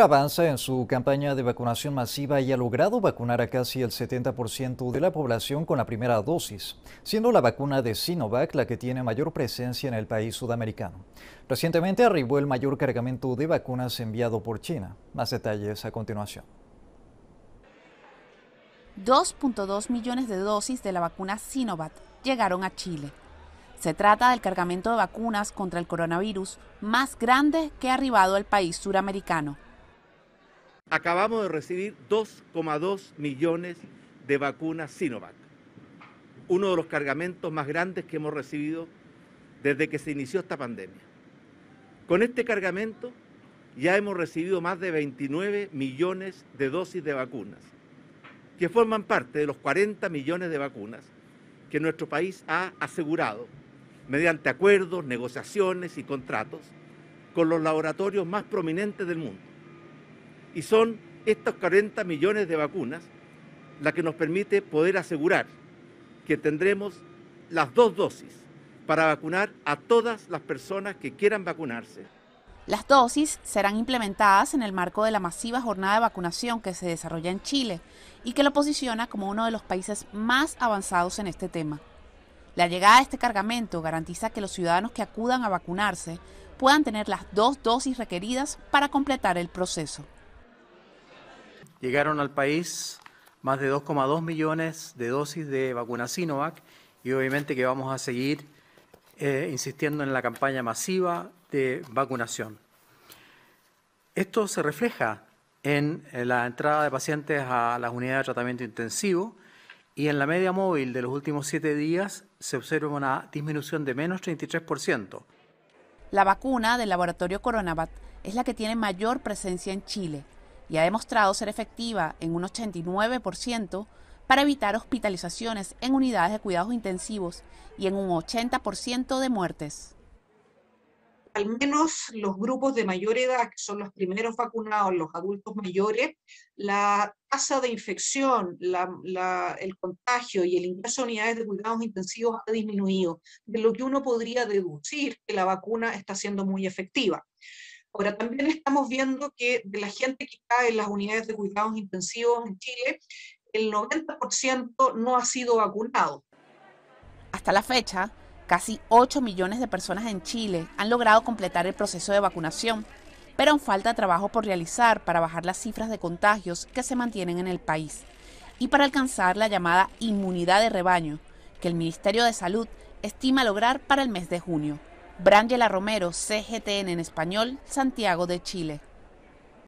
Avanza en su campaña de vacunación masiva y ha logrado vacunar a casi el 70% de la población con la primera dosis, siendo la vacuna de Sinovac la que tiene mayor presencia en el país sudamericano. Recientemente arribó el mayor cargamento de vacunas enviado por China. Más detalles a continuación. 2.2 millones de dosis de la vacuna Sinovac llegaron a Chile. Se trata del cargamento de vacunas contra el coronavirus más grande que ha arribado al país suramericano. Acabamos de recibir 2,2 millones de vacunas Sinovac, uno de los cargamentos más grandes que hemos recibido desde que se inició esta pandemia. Con este cargamento ya hemos recibido más de 29 millones de dosis de vacunas, que forman parte de los 40 millones de vacunas que nuestro país ha asegurado mediante acuerdos, negociaciones y contratos con los laboratorios más prominentes del mundo y son estos 40 millones de vacunas la que nos permite poder asegurar que tendremos las dos dosis para vacunar a todas las personas que quieran vacunarse. Las dosis serán implementadas en el marco de la masiva jornada de vacunación que se desarrolla en Chile y que lo posiciona como uno de los países más avanzados en este tema. La llegada de este cargamento garantiza que los ciudadanos que acudan a vacunarse puedan tener las dos dosis requeridas para completar el proceso. Llegaron al país más de 2,2 millones de dosis de vacuna Sinovac y obviamente que vamos a seguir eh, insistiendo en la campaña masiva de vacunación. Esto se refleja en la entrada de pacientes a las unidades de tratamiento intensivo y en la media móvil de los últimos siete días se observa una disminución de menos 33%. La vacuna del laboratorio Coronavac es la que tiene mayor presencia en Chile y ha demostrado ser efectiva en un 89% para evitar hospitalizaciones en unidades de cuidados intensivos y en un 80% de muertes. Al menos los grupos de mayor edad, que son los primeros vacunados, los adultos mayores, la tasa de infección, el contagio y el ingreso a unidades de cuidados intensivos ha disminuido, de lo que uno podría deducir que la vacuna está siendo muy efectiva. Ahora, también estamos viendo que de la gente que cae en las unidades de cuidados intensivos en Chile, el 90% no ha sido vacunado. Hasta la fecha, casi 8 millones de personas en Chile han logrado completar el proceso de vacunación, pero aún falta trabajo por realizar para bajar las cifras de contagios que se mantienen en el país y para alcanzar la llamada inmunidad de rebaño, que el Ministerio de Salud estima lograr para el mes de junio. Brangela Romero, CGTN en español, Santiago de Chile.